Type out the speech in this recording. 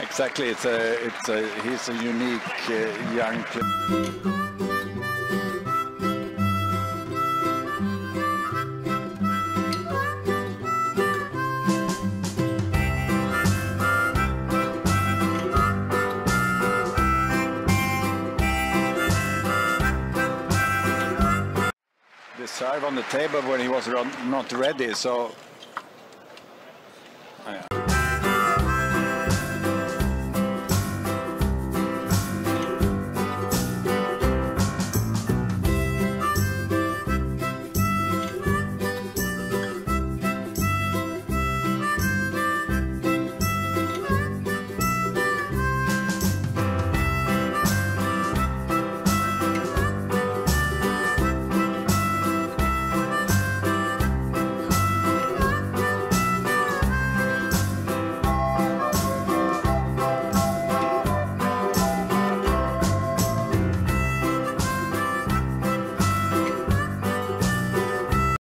Exactly, it's a, it's a, he's a unique uh, young player. The serve on the table when he was not ready, so. Ah, ja.